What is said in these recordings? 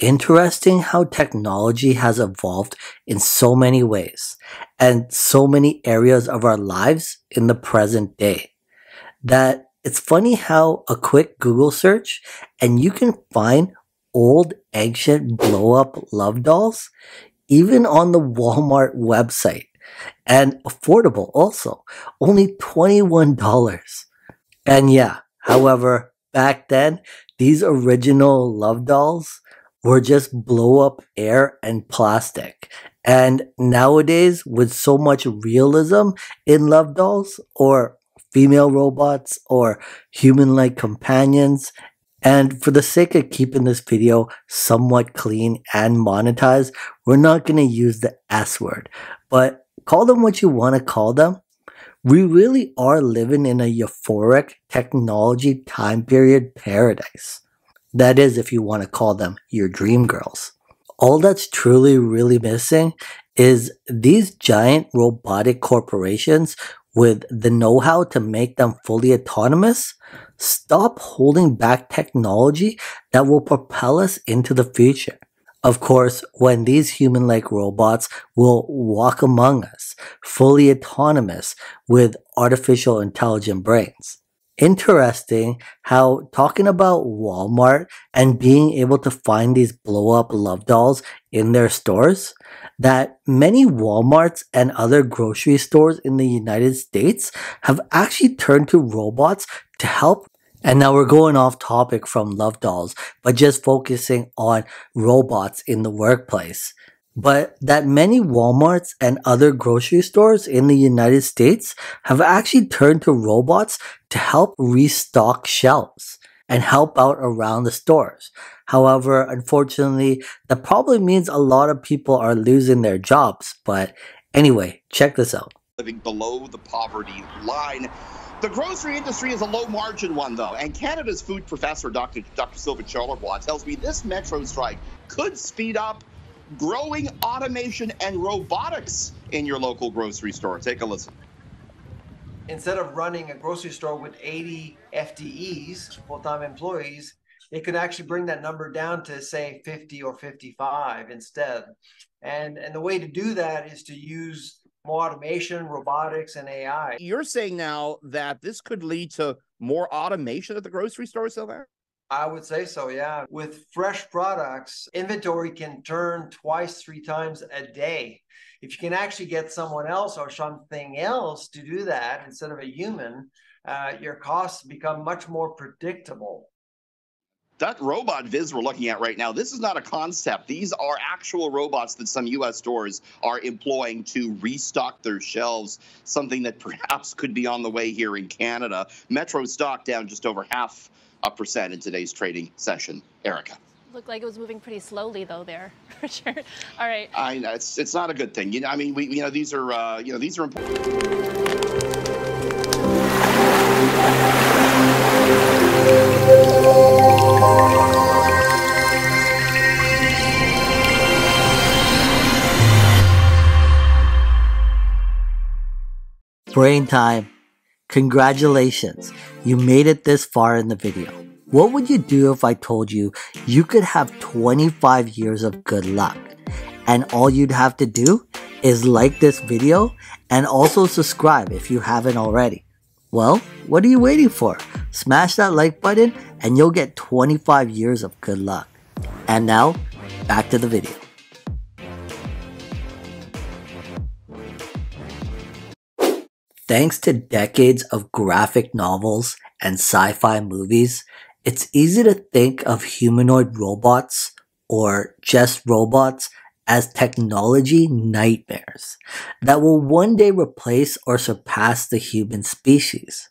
Interesting how technology has evolved in so many ways and so many areas of our lives in the present day that it's funny how a quick Google search and you can find old ancient blow up love dolls even on the Walmart website and affordable also only $21 and yeah however back then these original love dolls were just blow up air and plastic. And nowadays, with so much realism in love dolls or female robots or human like companions, and for the sake of keeping this video somewhat clean and monetized, we're not going to use the S word, but call them what you want to call them. We really are living in a euphoric technology time period paradise. That is, if you want to call them your dream girls. All that's truly really missing is these giant robotic corporations with the know-how to make them fully autonomous stop holding back technology that will propel us into the future. Of course, when these human-like robots will walk among us, fully autonomous with artificial intelligent brains interesting how talking about Walmart and being able to find these blow up love dolls in their stores that many Walmarts and other grocery stores in the United States have actually turned to robots to help. And now we're going off topic from love dolls, but just focusing on robots in the workplace but that many Walmarts and other grocery stores in the United States have actually turned to robots to help restock shelves and help out around the stores. However, unfortunately, that probably means a lot of people are losing their jobs. But anyway, check this out. Living below the poverty line. The grocery industry is a low margin one, though, and Canada's food professor, Dr. Dr. Sylvain Charlebois, tells me this metro strike could speed up growing automation and robotics in your local grocery store. Take a listen. Instead of running a grocery store with 80 FTEs, full time employees, it could actually bring that number down to say 50 or 55 instead. And, and the way to do that is to use more automation, robotics, and AI. You're saying now that this could lead to more automation at the grocery store, Sylvain? I would say so, yeah. With fresh products, inventory can turn twice, three times a day. If you can actually get someone else or something else to do that instead of a human, uh, your costs become much more predictable. That robot Viz we're looking at right now, this is not a concept. These are actual robots that some U.S. stores are employing to restock their shelves, something that perhaps could be on the way here in Canada. Metro stock down just over half a percent in today's trading session. Erica. Looked like it was moving pretty slowly though there, for sure. All right. I know it's it's not a good thing. You know, I mean, we you know these are uh, you know these are important. Brain time. Congratulations, you made it this far in the video. What would you do if I told you you could have 25 years of good luck? And all you'd have to do is like this video and also subscribe if you haven't already. Well, what are you waiting for? Smash that like button and you'll get 25 years of good luck. And now, back to the video. Thanks to decades of graphic novels and sci-fi movies, it's easy to think of humanoid robots or just robots as technology nightmares that will one day replace or surpass the human species.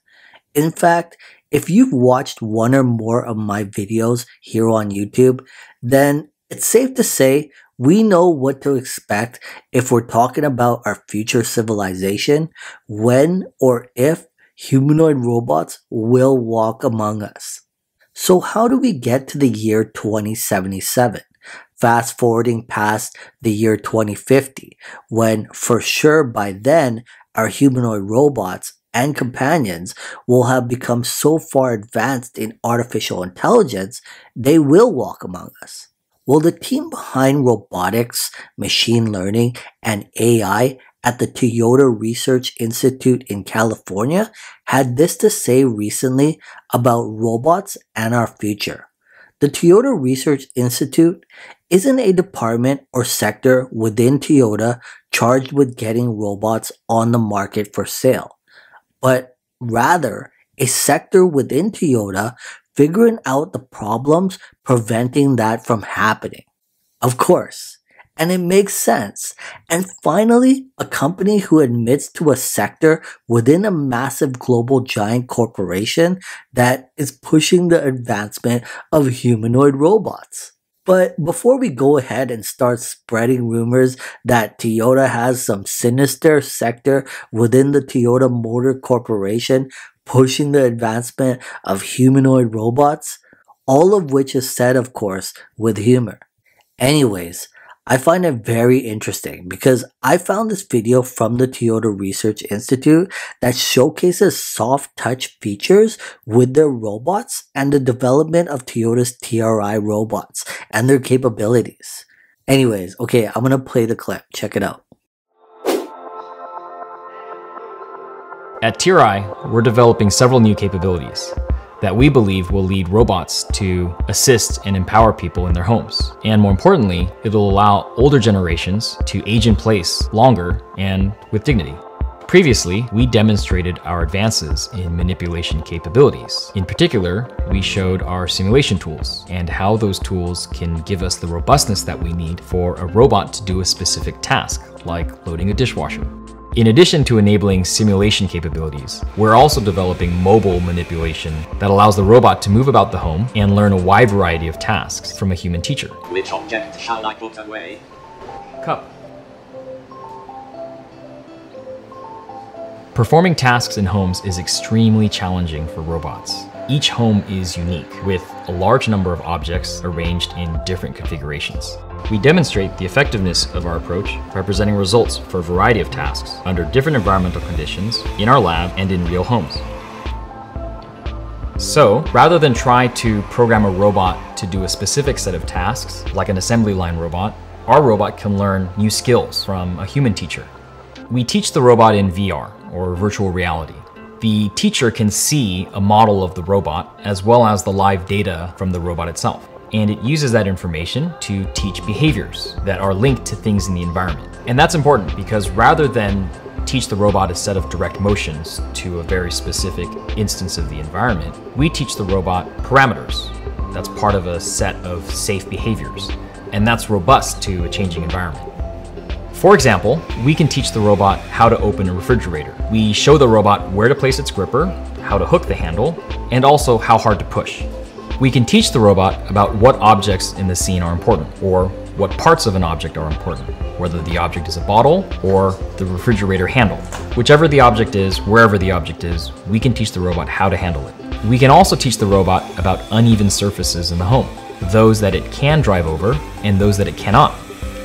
In fact, if you've watched one or more of my videos here on YouTube, then it's safe to say we know what to expect if we're talking about our future civilization when or if humanoid robots will walk among us. So how do we get to the year 2077? Fast forwarding past the year 2050, when for sure by then our humanoid robots and companions will have become so far advanced in artificial intelligence, they will walk among us. Well, the team behind robotics, machine learning, and AI at the Toyota Research Institute in California had this to say recently about robots and our future. The Toyota Research Institute isn't a department or sector within Toyota charged with getting robots on the market for sale, but rather a sector within Toyota figuring out the problems preventing that from happening. Of course, and it makes sense. And finally, a company who admits to a sector within a massive global giant corporation that is pushing the advancement of humanoid robots. But before we go ahead and start spreading rumors that Toyota has some sinister sector within the Toyota Motor Corporation pushing the advancement of humanoid robots, all of which is said, of course, with humor. Anyways, I find it very interesting because I found this video from the Toyota Research Institute that showcases soft touch features with their robots and the development of Toyota's TRI robots and their capabilities. Anyways, okay, I'm gonna play the clip. Check it out. At TRI, we're developing several new capabilities that we believe will lead robots to assist and empower people in their homes. And more importantly, it'll allow older generations to age in place longer and with dignity. Previously, we demonstrated our advances in manipulation capabilities. In particular, we showed our simulation tools and how those tools can give us the robustness that we need for a robot to do a specific task, like loading a dishwasher. In addition to enabling simulation capabilities, we're also developing mobile manipulation that allows the robot to move about the home and learn a wide variety of tasks from a human teacher. Which object shall I put away? Cup. Performing tasks in homes is extremely challenging for robots. Each home is unique, with a large number of objects arranged in different configurations. We demonstrate the effectiveness of our approach by presenting results for a variety of tasks under different environmental conditions in our lab and in real homes. So, rather than try to program a robot to do a specific set of tasks, like an assembly line robot, our robot can learn new skills from a human teacher. We teach the robot in VR, or virtual reality. The teacher can see a model of the robot as well as the live data from the robot itself and it uses that information to teach behaviors that are linked to things in the environment. And that's important because rather than teach the robot a set of direct motions to a very specific instance of the environment, we teach the robot parameters. That's part of a set of safe behaviors, and that's robust to a changing environment. For example, we can teach the robot how to open a refrigerator. We show the robot where to place its gripper, how to hook the handle, and also how hard to push. We can teach the robot about what objects in the scene are important, or what parts of an object are important, whether the object is a bottle or the refrigerator handle. Whichever the object is, wherever the object is, we can teach the robot how to handle it. We can also teach the robot about uneven surfaces in the home, those that it can drive over and those that it cannot.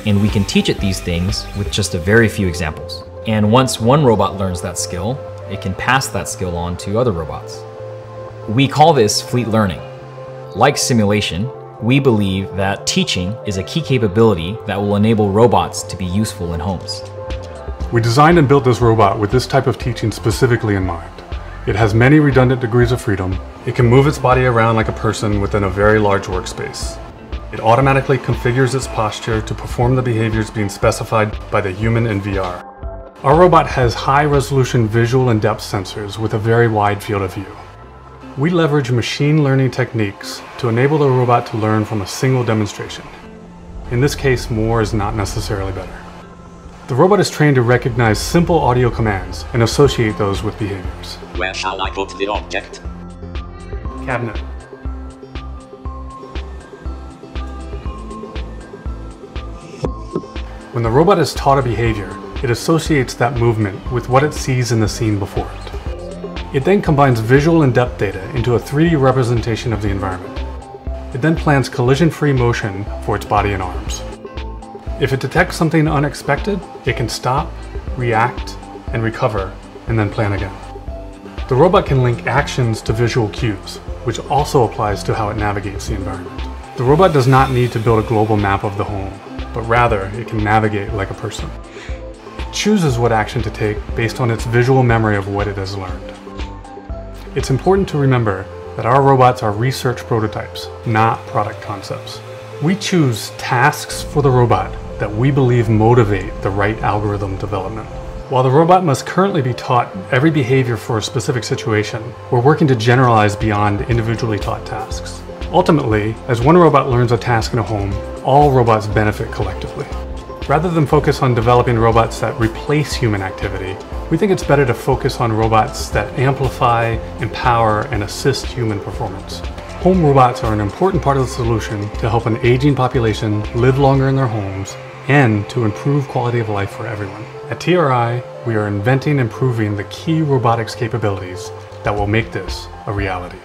And we can teach it these things with just a very few examples. And once one robot learns that skill, it can pass that skill on to other robots. We call this fleet learning. Like simulation, we believe that teaching is a key capability that will enable robots to be useful in homes. We designed and built this robot with this type of teaching specifically in mind. It has many redundant degrees of freedom. It can move its body around like a person within a very large workspace. It automatically configures its posture to perform the behaviors being specified by the human in VR. Our robot has high resolution visual and depth sensors with a very wide field of view. We leverage machine learning techniques to enable the robot to learn from a single demonstration. In this case, more is not necessarily better. The robot is trained to recognize simple audio commands and associate those with behaviors. Where shall I put the object? Cabinet. When the robot is taught a behavior, it associates that movement with what it sees in the scene before it. It then combines visual and depth data into a 3D representation of the environment. It then plans collision-free motion for its body and arms. If it detects something unexpected, it can stop, react, and recover, and then plan again. The robot can link actions to visual cues, which also applies to how it navigates the environment. The robot does not need to build a global map of the home, but rather it can navigate like a person. It chooses what action to take based on its visual memory of what it has learned. It's important to remember that our robots are research prototypes, not product concepts. We choose tasks for the robot that we believe motivate the right algorithm development. While the robot must currently be taught every behavior for a specific situation, we're working to generalize beyond individually taught tasks. Ultimately, as one robot learns a task in a home, all robots benefit collectively. Rather than focus on developing robots that replace human activity, we think it's better to focus on robots that amplify, empower, and assist human performance. Home robots are an important part of the solution to help an aging population live longer in their homes and to improve quality of life for everyone. At TRI, we are inventing and improving the key robotics capabilities that will make this a reality.